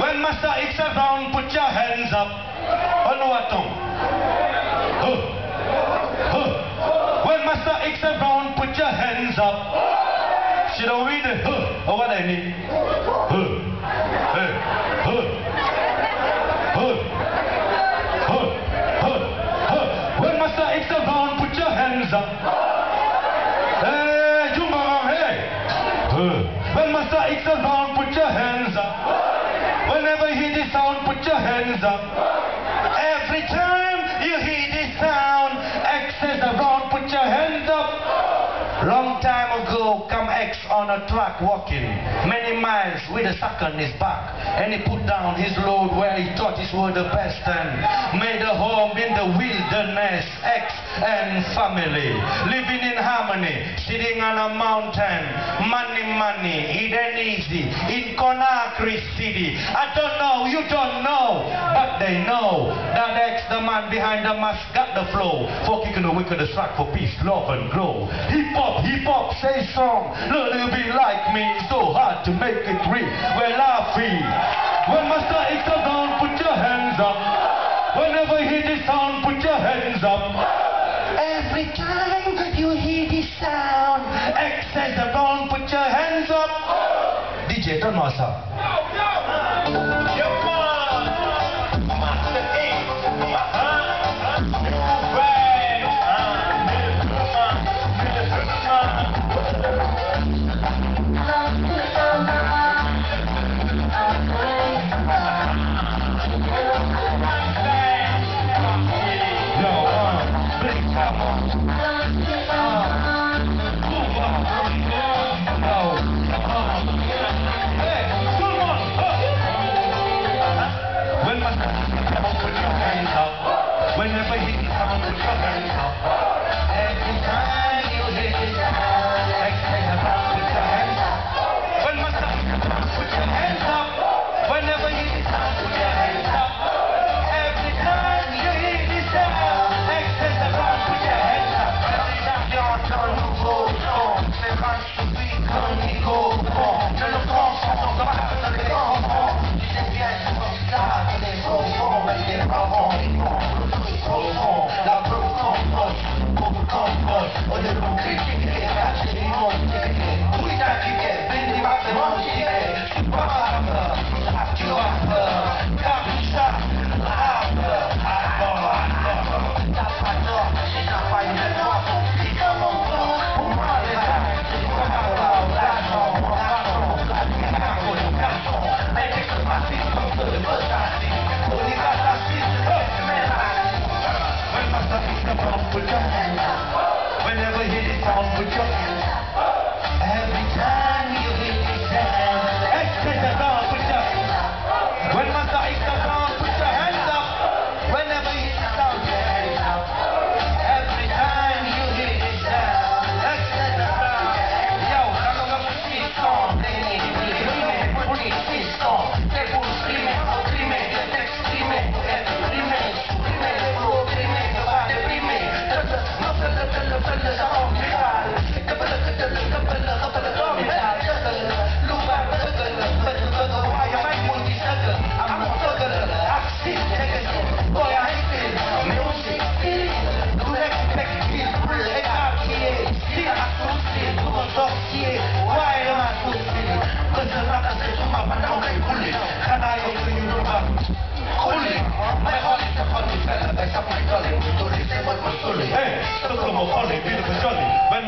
when master it's around put your hands up on huh. when master it's around put your hands up should I read it. Or what I need When Master is on, put your hands up. Whenever you hear the sound, put your hands up. Every time you hear the sound, X is around, put your hands up. Long time ago, come X on a truck walking many miles with a sack on his back. And he put down his load where he thought his were the best and made a home in the wilderness. X and family living in harmony, sitting on a mountain. Money, money, ain't easy. In Conakry City, I don't know, you don't know, but they know that X, the man behind the mask, got the flow for kicking the wicked, the strike for peace, love and grow. Hip hop, hip hop, say song, little bit like me, so hard to make it real. We're laughing. When Master X down, put your hands up. Whenever you hear the sound, put your hands up. Every time you hear the sound, X says around, put your hands up. DJ, turn us up. Whenever he come on, put your hands up.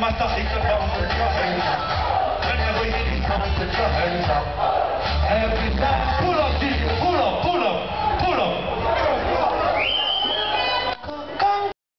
Happy birthday, Pull up.